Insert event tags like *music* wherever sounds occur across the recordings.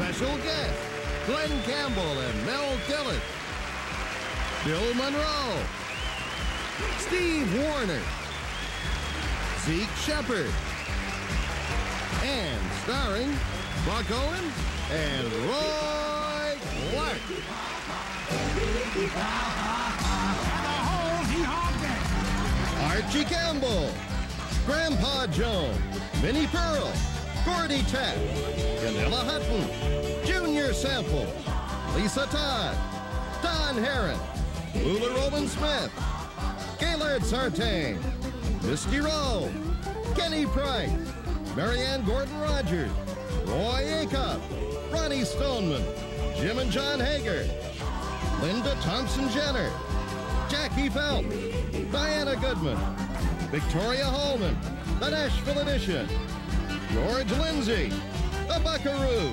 Special guests, Glen Campbell and Mel Tillis. Bill Monroe. Steve Wariner. Zeke Sheppard. And starring Buck Owens and Roy Clark. Archie Campbell. Grandpa Jones. Minnie Pearl. Gordie Tapp. Gunilla Hutton. Junior Sample. Lisa Todd. Don Harron. Lulu Roman Smith. Gailard Sartain. Misty Rowe. Kenny Price. Marianne Gordon Rogers. Roy Acuff. Roni Stoneman. Jim and Jon Hager. Linda Thompson Jenner. Jackie Phelps. Diana Goodman. Victoria Hallman. The Nashville Edition. George Lindsey. The Buckaroo.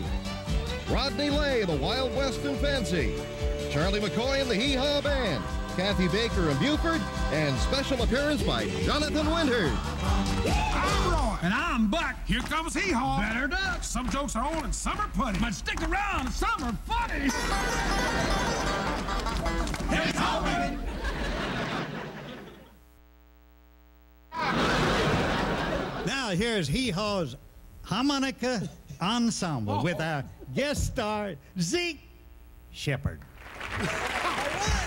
Rodney Lay, the Wild West and Fanci. Charlie McCoy and the Hee Haw Band. Cathy Baker and Buford. And special appearance by Jonathan Winters. I'm Roy. And I'm Buck. Here comes Hee Haw. Better duck. Some jokes are old and some are putty. But stick around, some are funny. Here's Haw, baby. Now here's Hee Haw's Harmonica Ensemble oh. with our guest star, Zeke Sheppard. *laughs*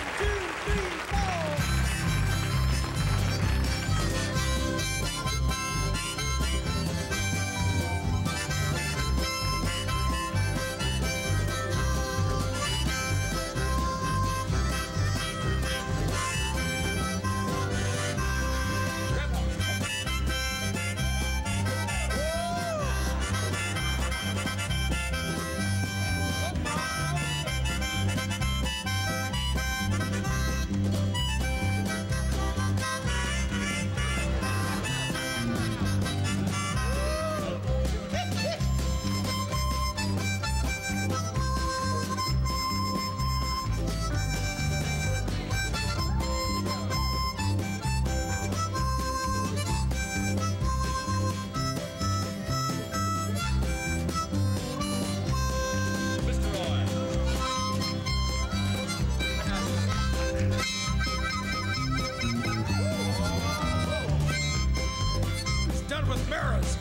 mirrors.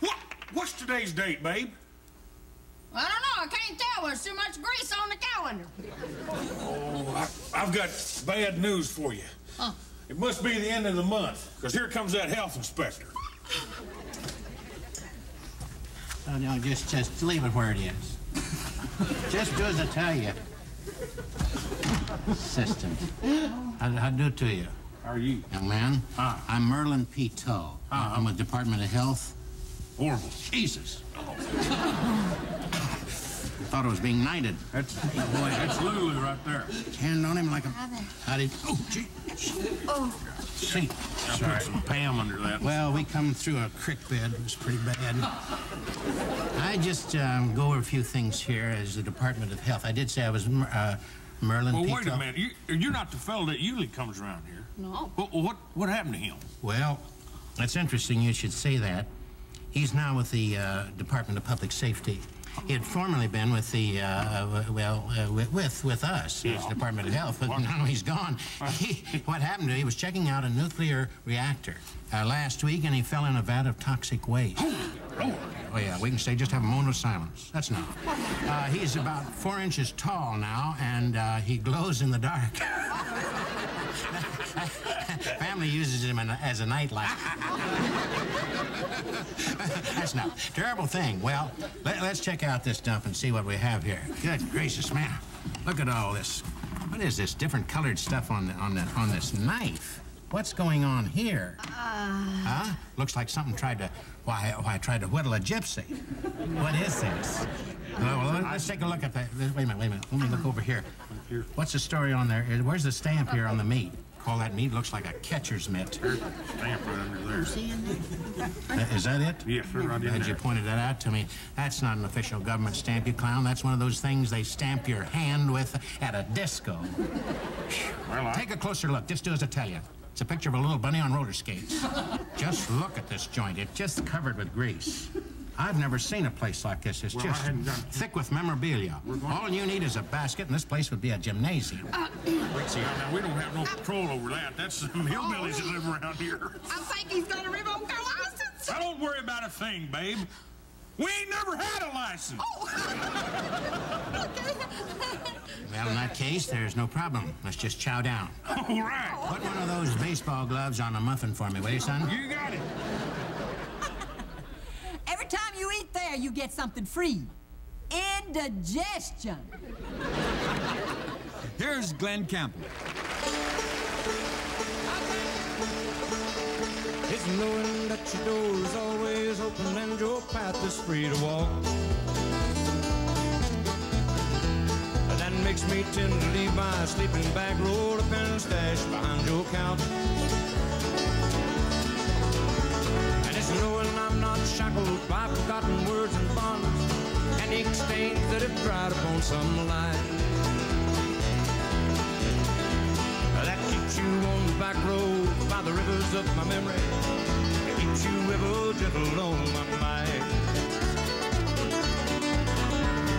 What? What's today's date, babe? I don't know. I can't tell. There's too much grease on the calendar. Oh, I, I've got bad news for you. Huh. It must be the end of the month, because here comes that health inspector. No, no, just, just leave it where it is. just do as I tell you. System. How, how do it to you? How are you? Young man, Ah. I'm Merlin P. Toe. Ah. I'm with Department of Health. Horrible. Jesus. Thought I was being knighted. That's, boy, that's Lulu right there. Hand on him like a... there. How did... Oh, gee. Oh, See. I put some Pam under that. Well, we come through a creek bed. It was pretty bad. I just um, go over a few things here as the Department of Health. I did say I was Mer- uh, Merlin Well, P. wait a minute. You, you're not the fellow that usually comes around here. No. What, what, what happened to him? Well, it's interesting you should say that. He's now with the uh, Department of Public Safety. He had formerly been with the, uh, well, uh, with, with, with us, yeah. Department of Health, but now he's gone. He, what happened to him, he was checking out a nuclear reactor uh, last week, and he fell in a vat of toxic waste. Oh, yeah, we can say just have a moment of silence. That's enough. Uh, he's about four inches tall now, and uh, he glows in the dark. *laughs* *laughs* Family uses him as a nightlight. *laughs* That's not terrible thing. Well, let, us check out this dump and see what we have here. Good gracious, man! Look at all this. What is this different colored stuff on the, on the, on this knife? What's going on here? Uh... Huh? Looks like something tried to, why, why, tried to whittle a gypsy. What is this? Well, let's take a look at that. Wait a minute, wait a minute. Let me look over here. What's the story on there? Where's the stamp here on the meat? Call that meat looks like a catcher's mitt. There's a stamp right under there. Uh, is that it? Yes, sir, right Glad you pointed that out to me. That's not an official government stamp, you clown. That's one of those things they stamp your hand with at a disco. Well, I... Take a closer look. Just do as I tell you. It's a picture of a little bunny on roller skates. just look at this joint. It's just covered with grease. I've never seen a place like this. It's well, just thick with memorabilia. All you need is a basket, and this place would be a gymnasium. Uh, *clears throat* Wait, see, now, we don't have no control over that. That's some hillbillies that live around here. I think he's gonna revoke our license. I don't worry about a thing, babe. We ain't never had a license. Oh. *laughs* well, in that case, there's no problem. Let's just chow down. All right. Put one of those baseball gloves on a muffin for me, will you, son? You got it. Every you there, you get something free. Indigestion. Here's Glen Campbell. It's knowing that your door is always open and your path is free to walk. That makes me tend to leave my sleeping bag rolled up and stashed behind your couch. Knowing I'm not shackled by forgotten words and bonds and ink stains that have dried upon some line. That keeps you on the back road by the rivers of my memory. It keeps you ever gentle on my mind.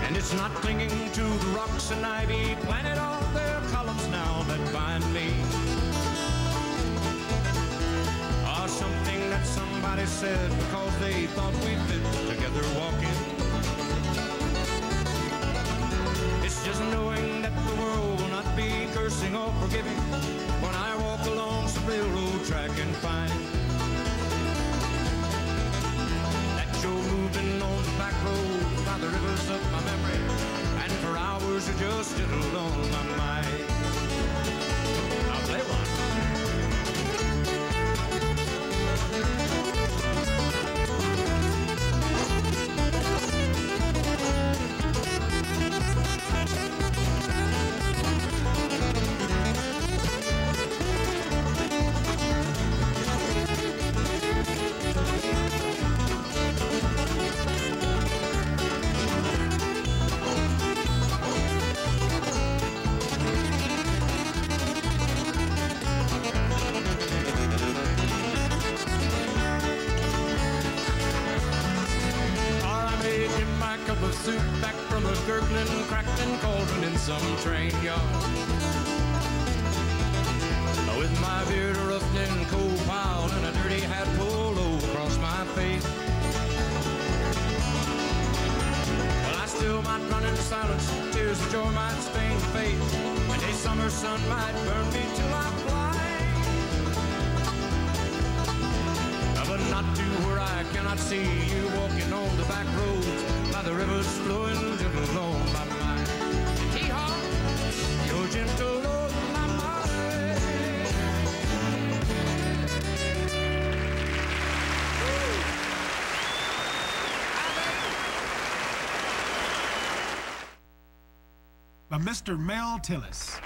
And it's not clinging to the rocks and ivy planted on somebody said because they thought we fit together walking. It's just knowing that the world will not be cursing or forgiving when I walk along some railroad track and find Mr. Mel Tillis.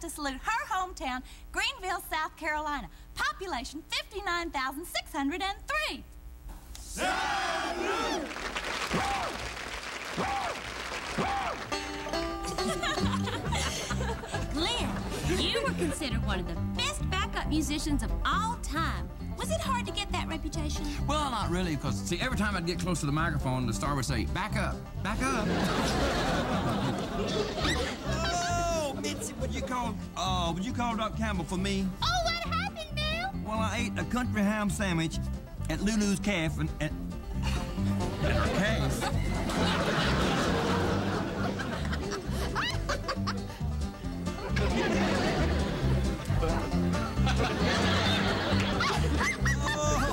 To salute her hometown, Greenville, South Carolina. Population 59,603. Glen, *laughs* you were considered one of the best backup musicians of all time. Was it hard to get that reputation? Well, not really, because see, every time I'd get close to the microphone, the star would say, "Back up, back up." *laughs* Would you call, uh, would you call Doc Campbell for me? Oh, what happened, Bill? Well, I ate a country ham sandwich at Lulu's Calf and, and at her calf.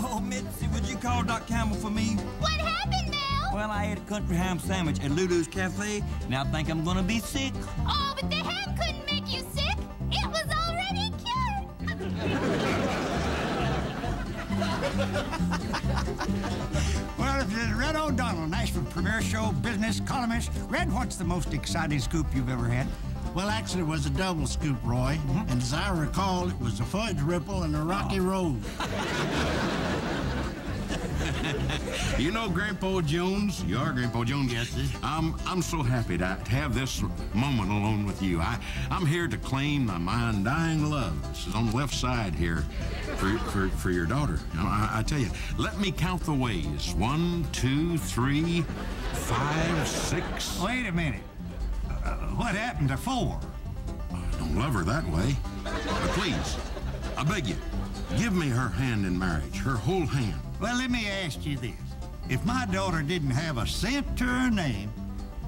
Oh, Mitzi, would you call Doc Campbell for me? What happened, Bill? Well, I ate a country ham sandwich at Lulu's Cafe. Now I think I'm gonna be sick. Oh, Well, if is Red O'Donnell, Nashville Premier Show business columnist. Red, what's the most exciting scoop you've ever had? Well, actually, it was a double scoop, Roy. Mm-hmm. And as I recall, it was the Fudge Ripple and the Rocky oh. Road. *laughs* You know, Grandpa Jones, you are Grandpa Jones. Yes, sir. I'm I'm so happy to, have this moment alone with you. I I'm here to claim my, my undying love. This is on the left side here, for for, for your daughter. You know, I, I tell you, let me count the ways. One, two, three, five, six. Wait a minute. Uh, what happened to four? Don't love her that way. But please, I beg you, give me her hand in marriage, her whole hand. Well, let me ask you this. If my daughter didn't have a cent to her name,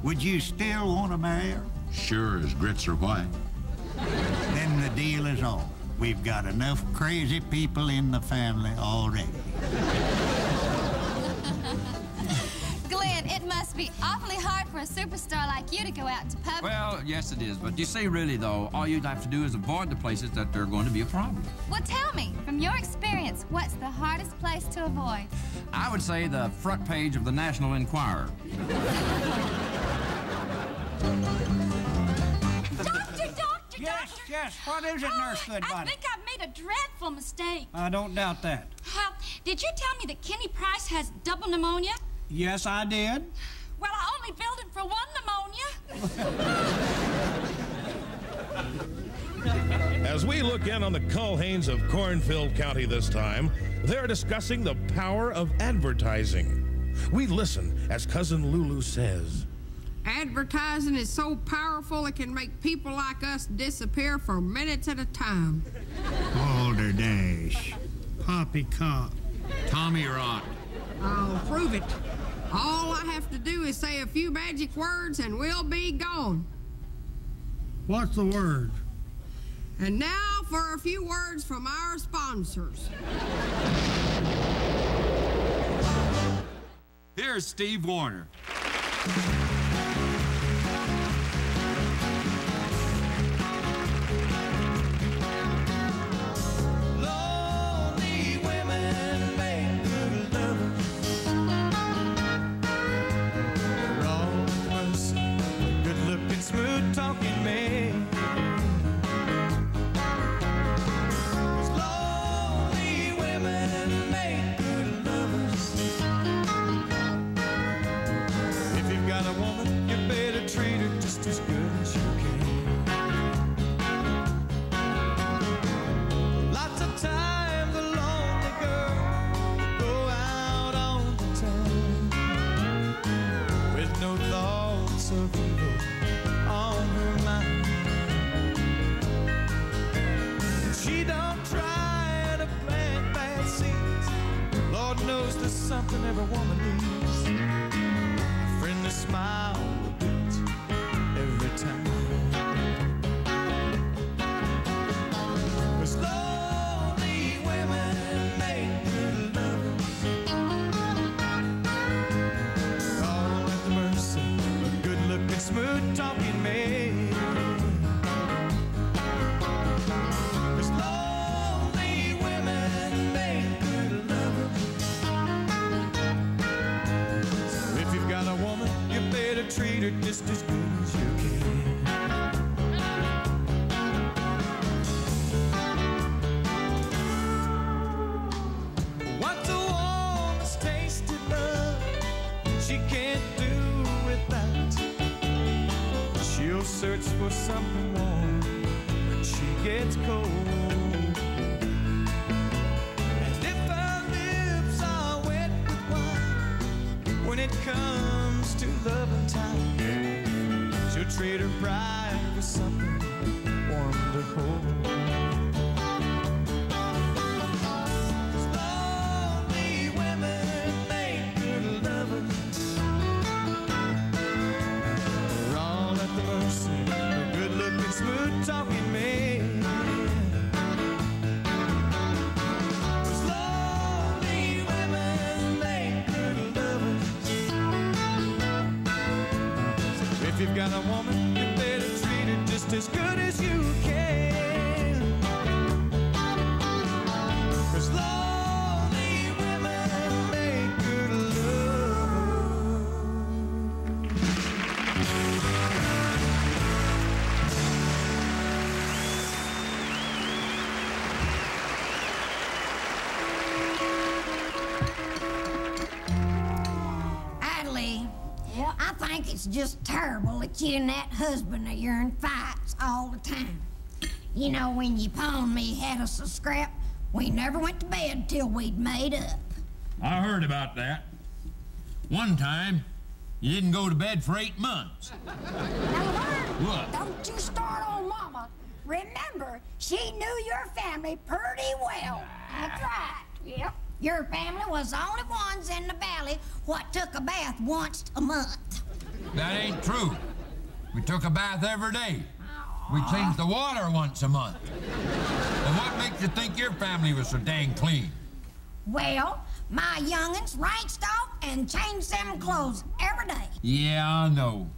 would you still want to marry her? Sure as grits are white. Then the deal is on. We've got enough crazy people in the family already. Glen, it must be awfully hard for a superstar like you to go out to public. Well, yes, it is. But you see, really, though, all you'd have to do is avoid the places that are going to be a problem. Well, tell me, from your experience, what's the hardest place to avoid? I would say the front page of the National Enquirer. Doctor, doctor, Yes, doctor. yes. What is it, Nurse Goodbody? I think I've made a dreadful mistake. I don't doubt that. Uh, did you tell me that Kenny Price has double pneumonia? Yes, I did. Well, I only billed him for one pneumonia. *laughs* As we look in on the Culhanes of Cornfield County this time, they're discussing the power of advertising. We listen as Cousin Lulu says. Advertising is so powerful it can make people like us disappear for minutes at a time. Balderdash. Poppycock. Tommy Rot. I'll prove it. All I have to do is say a few magic words and we'll be gone. What's the word? And now for a few words from our sponsors. Here's Steve Wariner. Something You've a woman, I think it's just terrible that you and that husband of yours fights all the time. You know, when you pawned me had us a scrap, we never went to bed till we'd made up. I heard about that. One time, you didn't go to bed for eight months. "now What? Don't you start on Mama. Remember, she knew your family pretty well. That's right. Yep. Your family was the only ones in the valley what took a bath once a month. That ain't true. We took a bath every day. We changed the water once a month. And what makes you think your family was so dang clean? Well, my young'uns rinsed off and changed them clothes every day. Yeah, I know.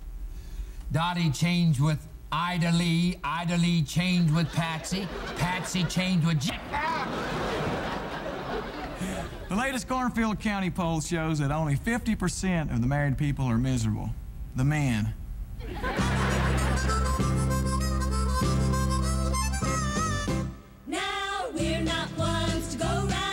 Dottie changed with Ida Lee. Ida Lee changed with Patsy. Patsy changed with Jack. The latest Garfield County poll shows that only 50% of the married people are miserable. The men. Now we're not ones to go round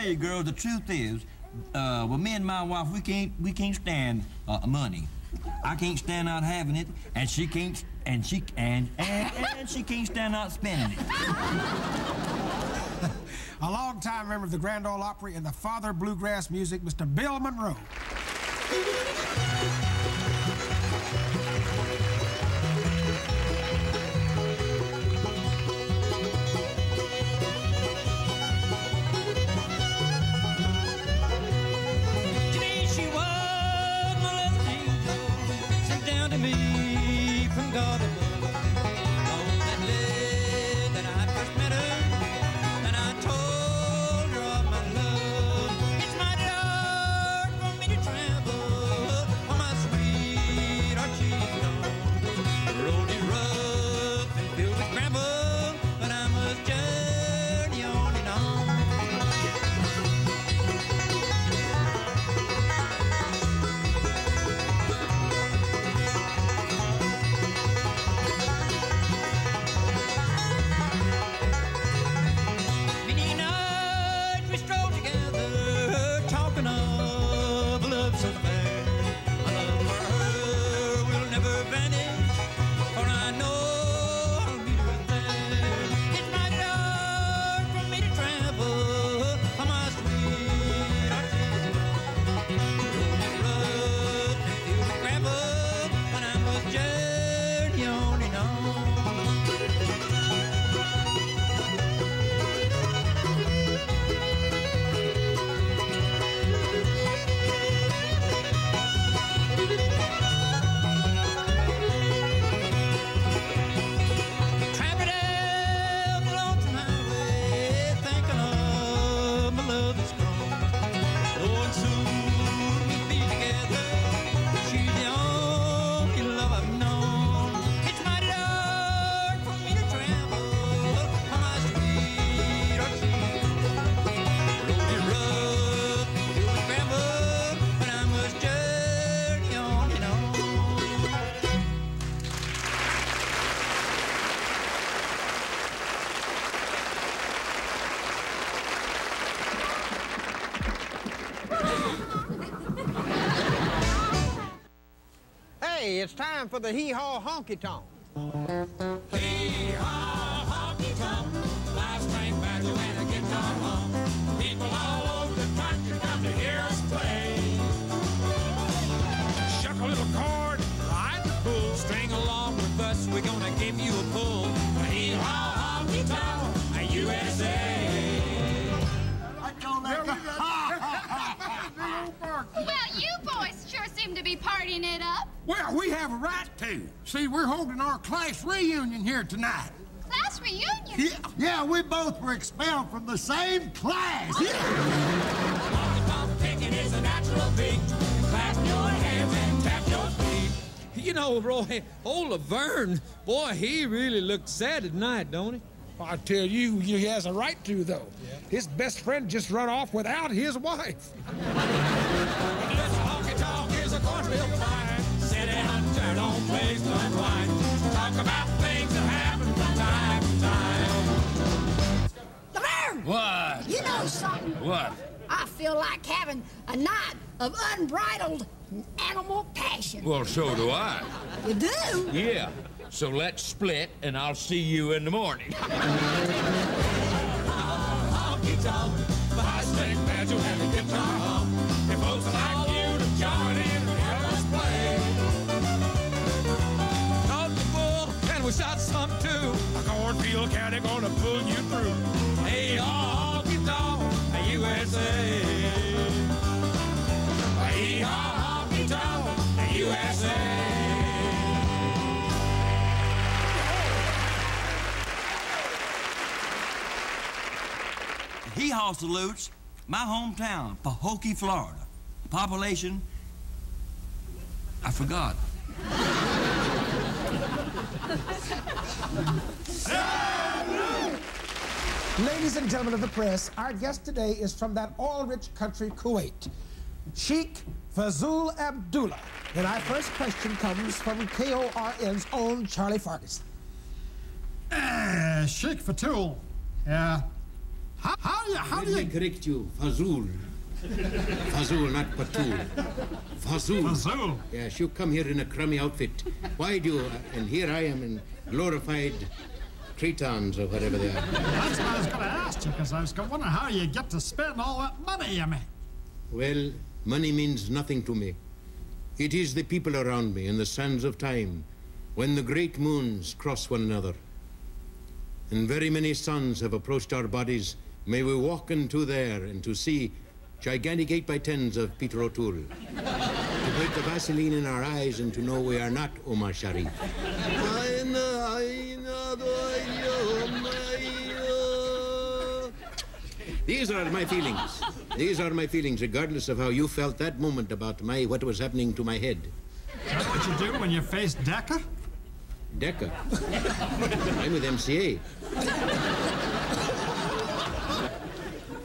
tell you, girls, the truth is, uh, well, me and my wife, we can't, we can't stand uh, money. I can't stand not having it, and she can't, and she, and, and, and she can't stand not spending it. *laughs* A long-time member of the Grand Ole Opry and the father of bluegrass music, Mr. Bill Monroe. For the hee-haw honky-tonk. Have a right to. See, we're holding our class reunion here tonight. Class reunion. Yeah, yeah, we both were expelled from the same class. Honky-tonk picking is a natural beat. Clap your hands and tap your feet. You know, Roy, old Laverne, boy, he really looked sad at night, don't he? I tell you, he has a right to, though. His best friend just run off without his wife. What? I feel like having a night of unbridled animal passion. Well, so do I. You do? Yeah. So let's split, and I'll see you in the morning. Honky-tonk, five-string banjo and a guitar hum. If folks like you to join in and help us play. Caught the bull, and we shot some too. A cornfield caddy gonna pull you through. Hee salutes my hometown, Pahokee, Florida. Population, I forgot. Ladies and gentlemen of the press, our guest today is from that all-rich country, Kuwait. Sheikh Fazul Abdullah. And our first question comes from KORN's own Charlie Fargus. Uh, Sheikh Fatul, uh, How, how do you, how me correct you. Fazul. *laughs* Fazul, not Patul. Fazul. Fazul? Yes, you come here in a crummy outfit. Why do you? Uh, and here I am in glorified Cretons or whatever they are. That's what I was going to ask you, because I was wondering how you get to spend all that money you make. Well, money means nothing to me. It is the people around me in the sands of time, when the great moons cross one another. And very many suns have approached our bodies. May we walk into there and to see gigantic 8 by 10s of Peter O'Toole. to put the Vaseline in our eyes and to know we are not Omar Sharif. These are my feelings. These are my feelings, regardless of how you felt that moment about my what was happening to my head. That's what you do when you face Decca? Decca. I'm with MCA.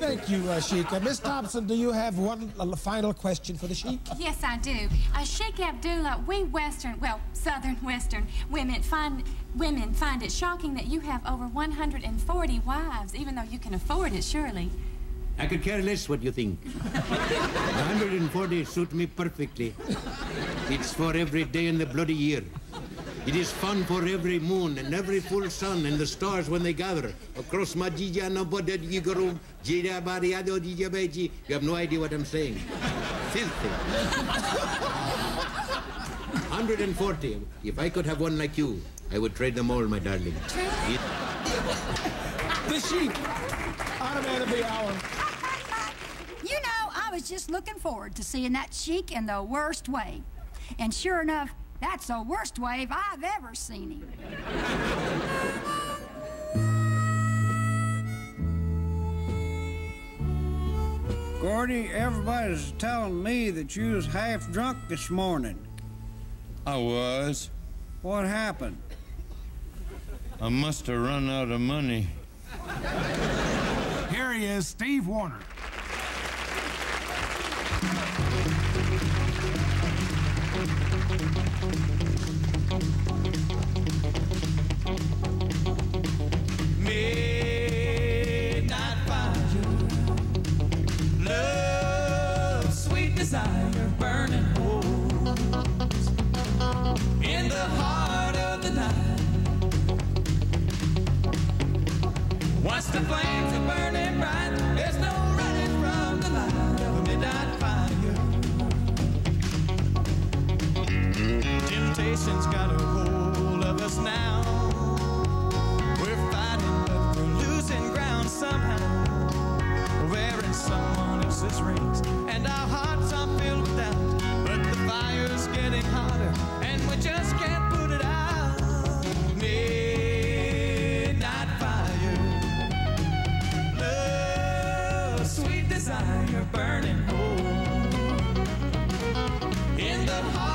Thank you, uh, Sheik. Uh, Miss Thompson, do you have one uh, final question for the Sheik? Yes, I do. Uh, Sheikh Abdullah, we Western, well, Southern Western women find women find it shocking that you have over 140 wives, even though you can afford it, surely. I could care less what you think. *laughs* 140 suit me perfectly. It's for every day in the bloody year. It is fun for every moon and every full sun and the stars when they gather across Majija Naboded Yigarum, Jida Bariado Dijabeji. You have no idea what I'm saying. Filthy. 140. If I could have one like you, I would trade them all, my darling. It- The Sheik, our man of the hour. You know, I was just looking forward to seeing that chic in the worst way. And sure enough, that's the worst wave I've ever seen him. Gordy, everybody's telling me that you was half drunk this morning. I was. What happened? I must have run out of money. Here he is, Steve Wariner. Heart of the night. Once the flames are burning bright, there's no running from the light of a midnight fire. Temptation's got a hold of us now. We're fighting, but we're losing ground somehow. Wearing someone else's rings, desire, burning hole. In the heart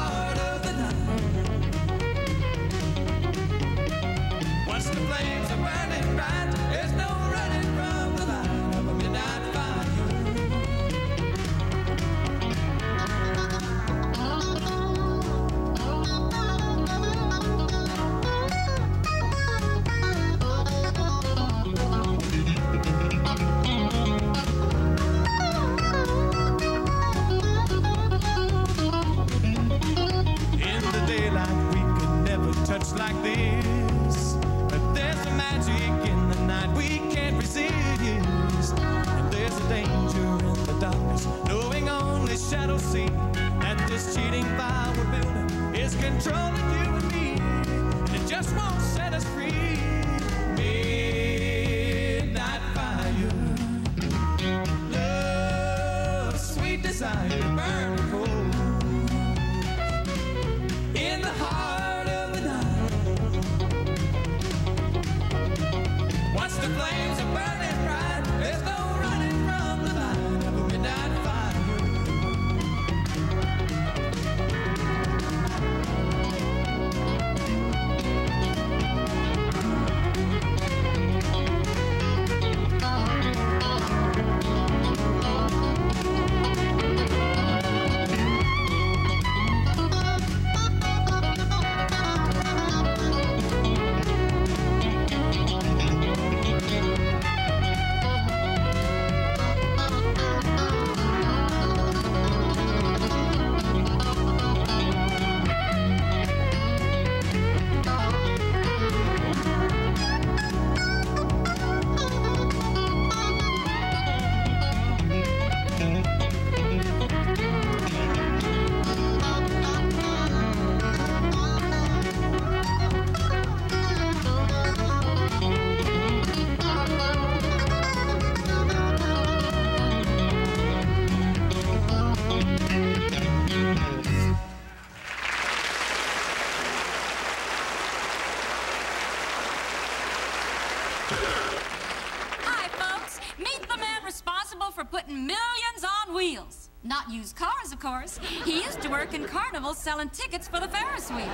He used to work in carnivals selling tickets for the Ferris wheel.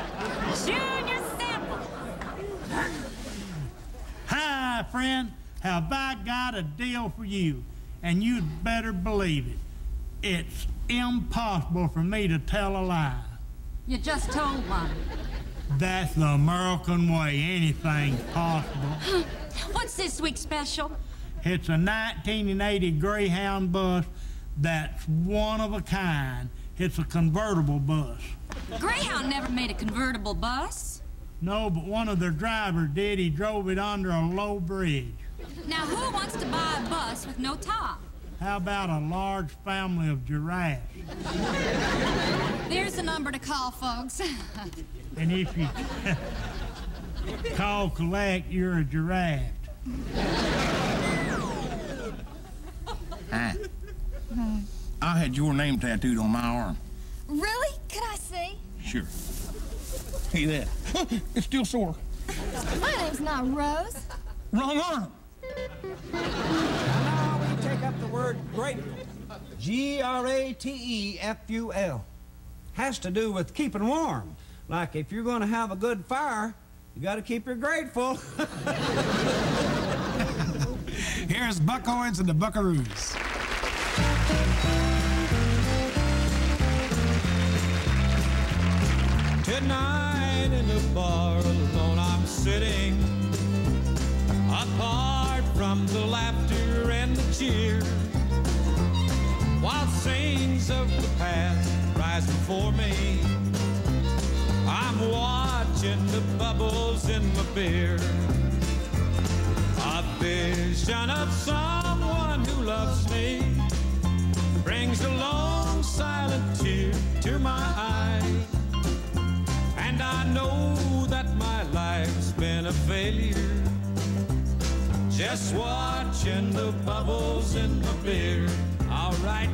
Junior Samples. Hi, friend. Have I got a deal for you? And you'd better believe it. It's impossible for me to tell a lie. You just told one. That's the American way. Anything's possible. *gasps* What's this week's special? It's a 1980 Greyhound bus that's one of a kind. It's a convertible bus. Greyhound never made a convertible bus. No, but one of their drivers did. He drove it under a low bridge. Now, who wants to buy a bus with no top? How about a large family of giraffes? There's the number to call, folks. *laughs* And if you *laughs* call collect, you're a giraffe. I had your name tattooed on my arm. Really? Could I see? Sure. See that? *laughs* it's still sore. My name's not Rose. Wrong arm. Now we take up the word grateful. G R A T E F U L. Has to do with keeping warm. Like if you're going to have a good fire, you got to keep your grateful. *laughs* Here's Buck Owens and the Buckaroos. Tonight in the bar alone I'm sitting Apart from the laughter and the cheer. While scenes of the past rise before me I'm watching the bubbles in my beer. A vision of someone who loves me Brings a long silent tear to my eye and I know that my life's been a failure. Just watching the bubbles in my beer. All right,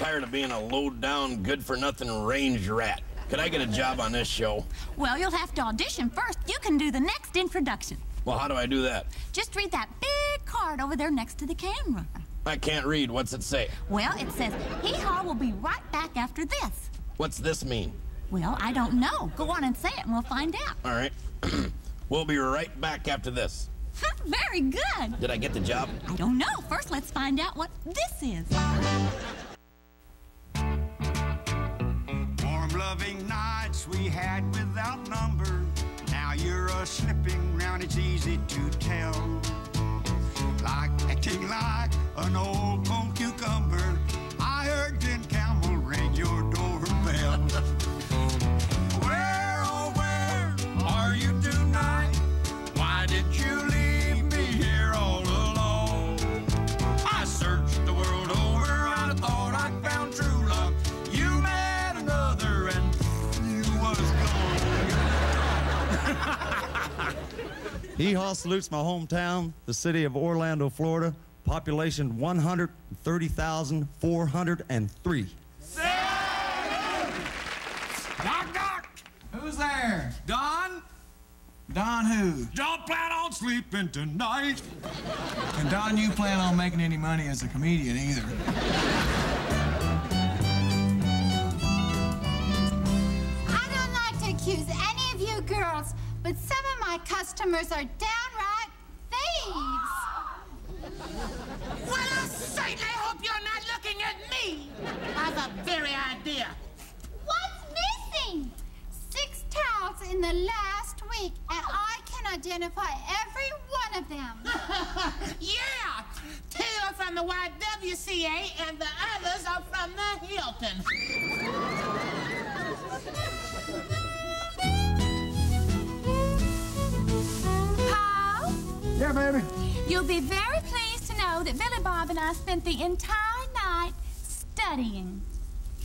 tired of being a low-down, good-for-nothing range rat. Could I get a job on this show? Well, you'll have to audition first. You can do the next introduction. Well, how do I do that? Just read that big card over there next to the camera. I can't read. What's it say? Well, it says, Hee Haw will be right back after this. What's this mean? Well, I don't know. Go on and say it and we'll find out. All right. *clears throat* we'll be right back after this. Very good. Did I get the job? I don't know. First, let's find out what this is. Had without number. Now you're a slipping round, it's easy to tell. Like acting like an old Hee Haw salutes my hometown, the city of Orlando, Florida. Population 130,403. Knock, knock. Who's there? Don? Don who? Don't plan on sleeping tonight. And Don, you plan on making any money as a comedian either. I don't like to accuse any of you girls, but some of my customers are downright thieves. Well, I certainly hope you're not looking at me. I've a very idea. What's missing? Six towels in the last week, and I can identify every one of them. *laughs* yeah! Two are from the YWCA, and the others are from the Hilton. Yeah, baby. you'll be very pleased to know that Billy Bob and I spent the entire night studying.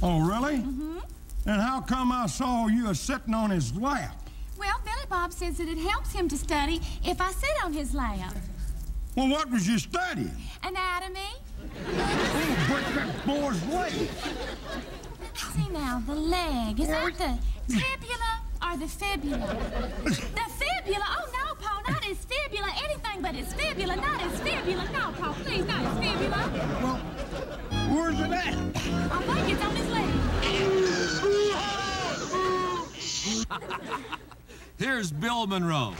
Oh, really? Mm-hmm. And how come I saw you sitting on his lap? Well, Billy Bob says that it helps him to study if I sit on his lap. Well, what was you studying? Anatomy. Oh, break that boy's leg. See now, the leg. Is that the tibula or the fibula? The fibula? Oh, no, Paul, not his fibula. Anything but his fibula, not his fibula. No, Paul, please, not his fibula. Well, where's it at? I think it's on his leg. Here's Bill Monroe.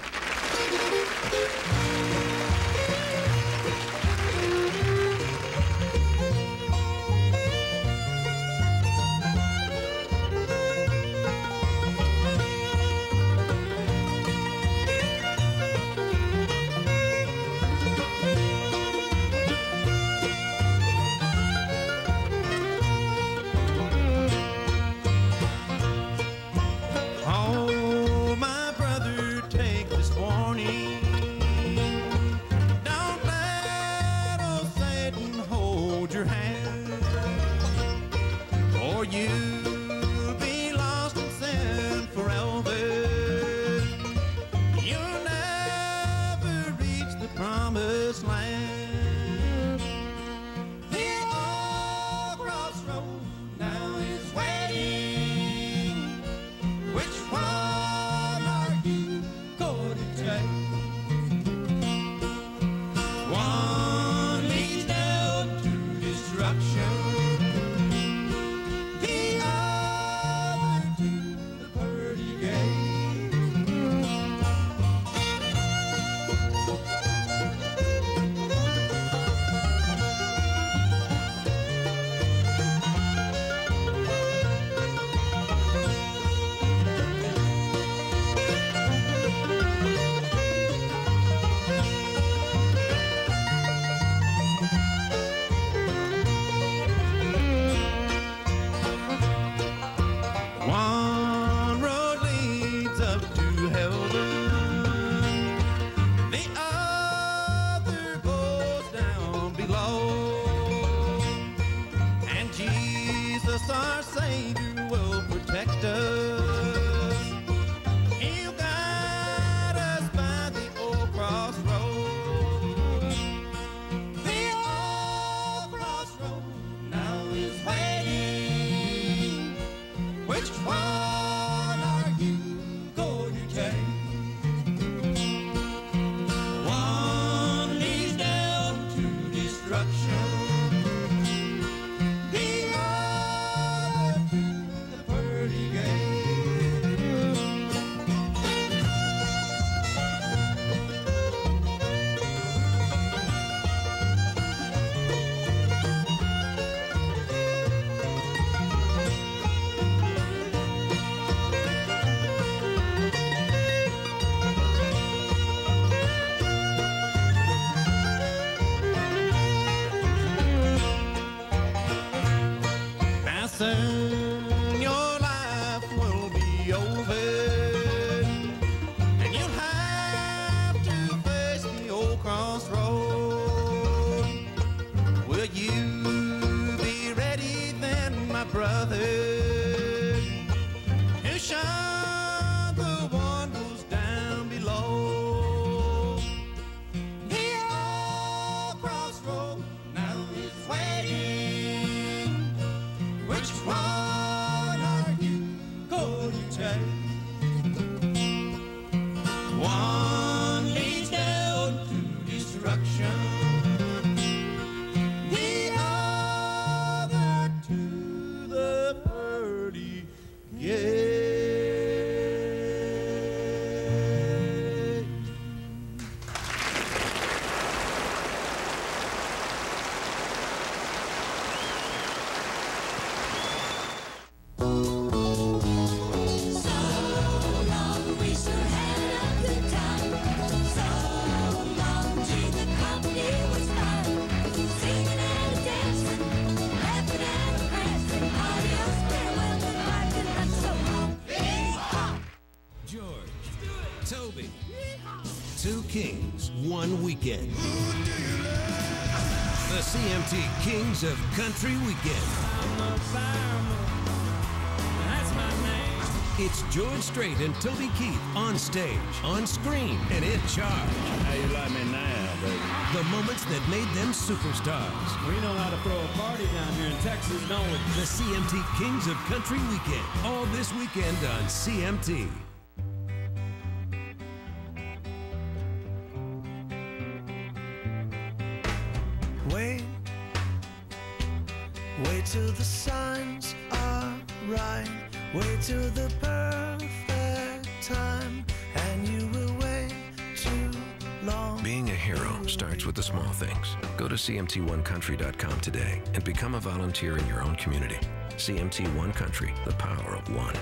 Kings of Country Weekend. It's George Strait and Toby Keith on stage, on screen, and in charge. How you like me now, baby? The moments that made them superstars. We know how to throw a party down here in Texas, don't we? The CMT Kings of Country Weekend. All this weekend on CMT. CMT1Country.com today and become a volunteer in your own community. CMT One Country, the power of one.